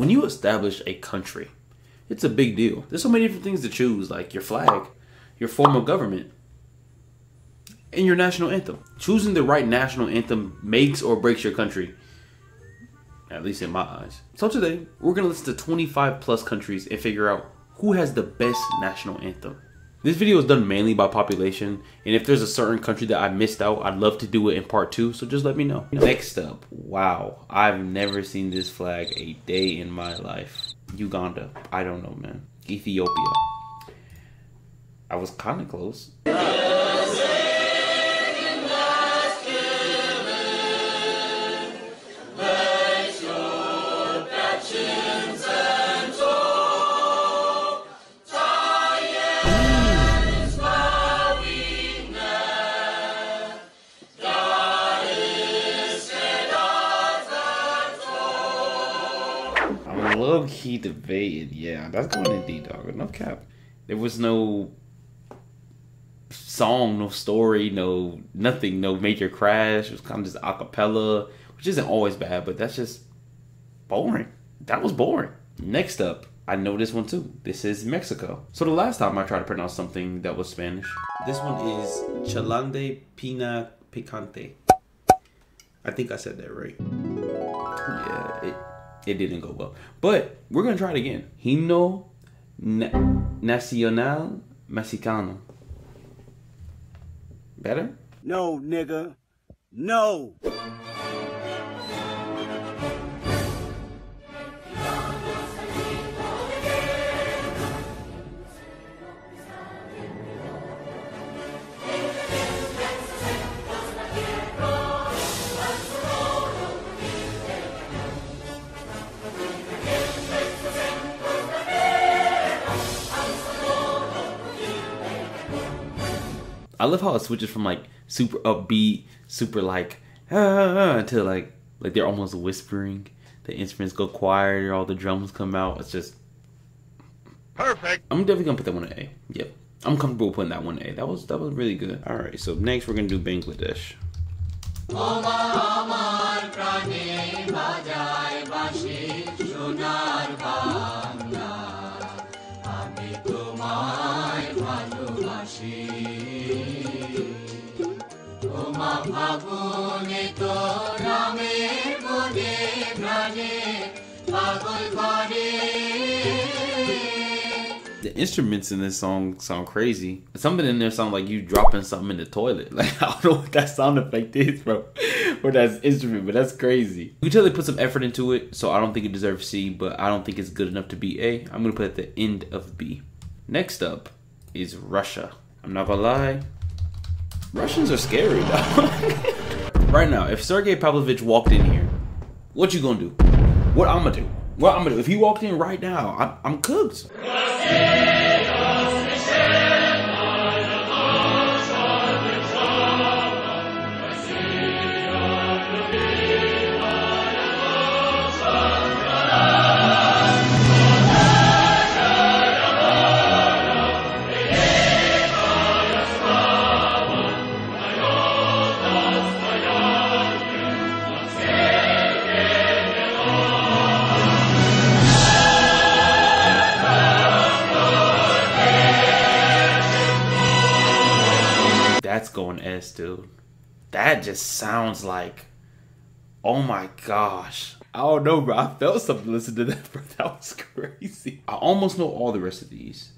When you establish a country, it's a big deal. There's so many different things to choose, like your flag, your form of government, and your national anthem. Choosing the right national anthem makes or breaks your country. At least in my eyes. So today, we're gonna listen to 25 plus countries and figure out who has the best national anthem. This video is done mainly by population, and if there's a certain country that I missed out, I'd love to do it in part two, so just let me know. Next up, wow, I've never seen this flag a day in my life. Uganda, I don't know, man. Ethiopia. I was kind of close. Low key debated. Yeah, that's going in D dog. No cap. There was no song, no story, no nothing, no major crash. It was kind of just acapella, which isn't always bad, but that's just boring. That was boring. Next up, I know this one too. This is Mexico. So the last time I tried to pronounce something that was Spanish, this one is Chalande Pina Picante. I think I said that right. Yeah, it, it didn't go well. But we're gonna try it again. Himno Na- Nacional Mexicano. Better? No, nigga. No. I love how it switches from like super upbeat, super like ah, to like like they're almost whispering. The instruments go quieter, all the drums come out. It's just Perfect. I'm definitely gonna put that one in A. Yep. I'm comfortable putting that one in A. That was that was really good. Alright, so next we're gonna do Bangladesh. The instruments in this song sound crazy. Something in there sound like you dropping something in the toilet. Like I don't know what that sound effect is, bro. Or that's instrument, but that's crazy. You can tell they put some effort into it, so I don't think it deserves C, but I don't think it's good enough to be A. I'm gonna put it at the end of B. Next up is Russia. I'm not gonna lie, Russians are scary, dog. right now, if Sergey Pavlovich walked in here, what you gonna do? What I'm gonna do? What I'm gonna do? If he walked in right now, I'm, I'm cooked. Dude. That just sounds like, oh my gosh. I don't know, bro. I felt something listening to that, bro. That was crazy. I almost know all the rest of these,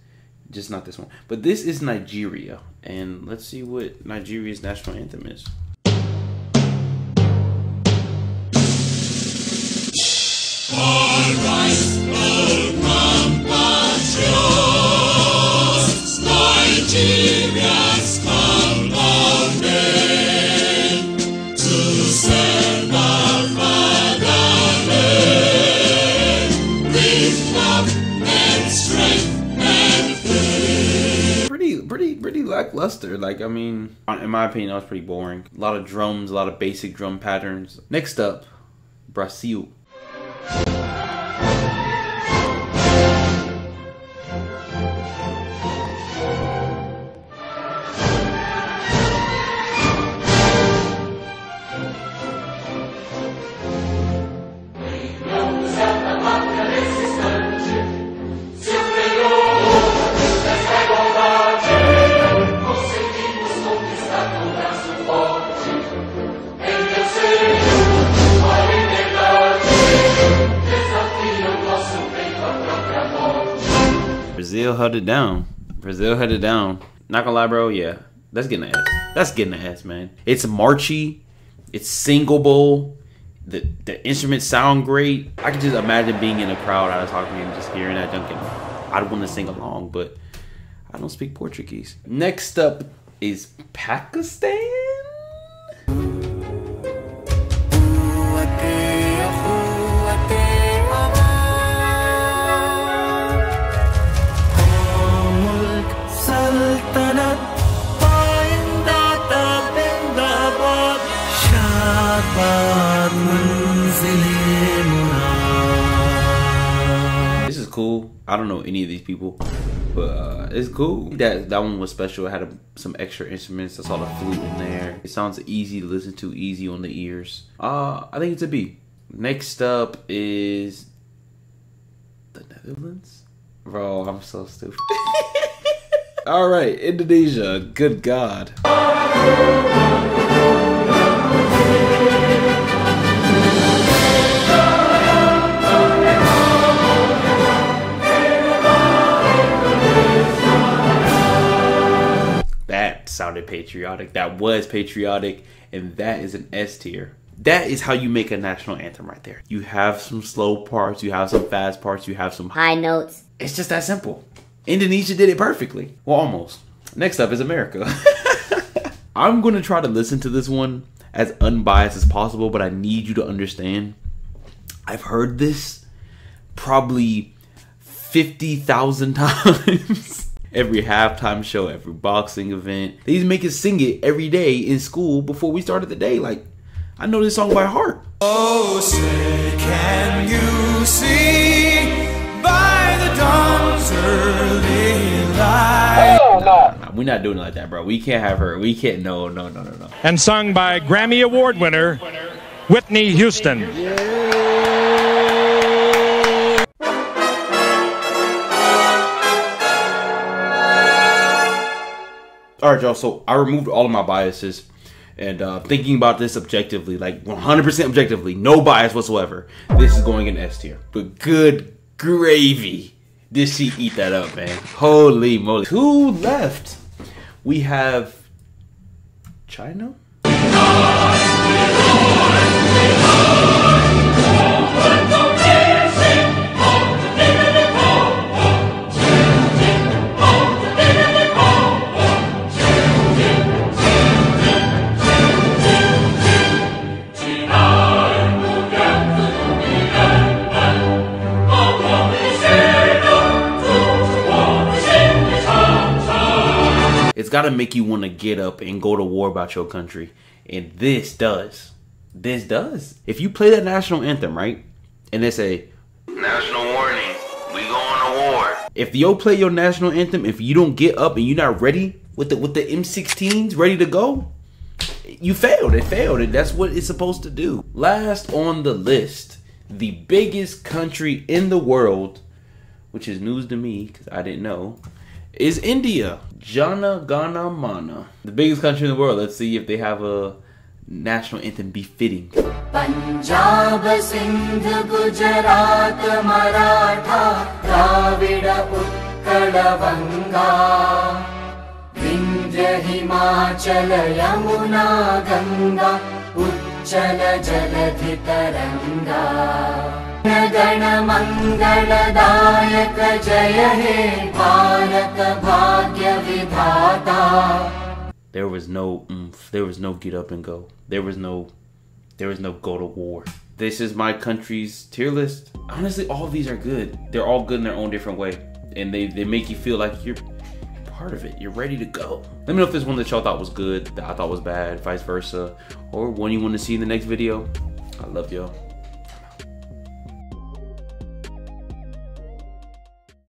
just not this one. But this is Nigeria, and let's see what Nigeria's national anthem is. pretty pretty pretty lackluster. Like i mean in my opinion that was pretty boring. A lot of drums a lot of basic drum patterns. Next up brazil Brazil held it down. Brazil held it down. Not gonna lie, bro. Yeah, that's getting the ass. That's getting the ass, man. It's marchy. It's singable. The the instruments sound great. I can just imagine being in a crowd I was talking and just hearing that junkin. I'd want to sing along, but I don't speak Portuguese. Next up is Pakistan. Cool. I don't know any of these people, but uh, it's cool. That that one was special. It had a, some extra instruments. I saw the flute in there. It sounds easy to listen to, easy on the ears. Uh, I think it's a B. Next up is the Netherlands. Bro, I'm so stupid. All right, Indonesia. Good God. Patriotic. That was patriotic, and that is an S tier. That is how you make a national anthem right there. You have some slow parts, you have some fast parts, you have some high notes. It's just that simple. Indonesia did it perfectly. Well, almost. Next up is America. I'm going to try to listen to this one as unbiased as possible, but I need you to understand. I've heard this probably 50,000 times. Every halftime show, every boxing event. They used to make us sing it every day in school before we started the day. Like, I know this song by heart. Oh, say, can you see by the dawn's early light? Nah, we're not doing it like that, bro. We can't have her. We can't. No, no, no, no, no. and sung by Grammy Award winner Whitney Houston. All right, y'all. So I removed all of my biases, and uh, thinking about this objectively, like 100% objectively, no bias whatsoever. This is going in S tier. But good gravy, did she eat that up, man? Holy moly! Two left. We have China. Got to make you want to get up and go to war about your country. And this does. This does. If you play that national anthem, right? And they say, National warning. We going to war. if you play your national anthem, if you don't get up and you're not ready with the with the M16s ready to go, you failed. It failed, and that's what it's supposed to do. Last on the list, the biggest country in the world, which is news to me because I didn't know, is India. Jana Gana Mana. The biggest country in the world. Let's see if they have a national anthem befitting. Punjab, Sindh, Gujarat, Maratha, Dravida, Utkala, Vanga, Vindhya, Himachala, Yamuna, Ganga, Uchchala, Jaladhi, Taranga. गण मङ्गलदायक जय हे भारत भाग्य विधाता There was no oomph. There was no get up and go. There was no there was no go to war. This is my country's tier list. Honestly, all of these are good. They're all good in their own different way. And they, they make you feel like you're part of it. You're ready to go. Let me know if there's one that y'all thought was good, that I thought was bad, vice versa, or one you want to see in the next video. I love y'all.